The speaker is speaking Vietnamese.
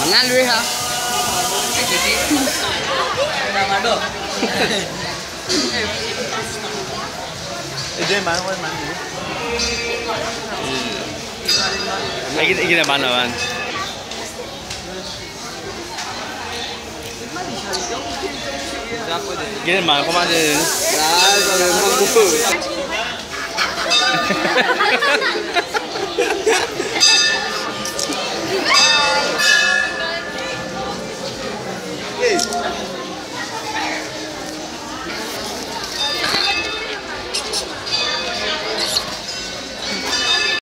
Mana lu ha? Ito yung gì? one Cái gì lagi cái gì man. Gini man, kau mana? gì kalau mampu. gì? ました。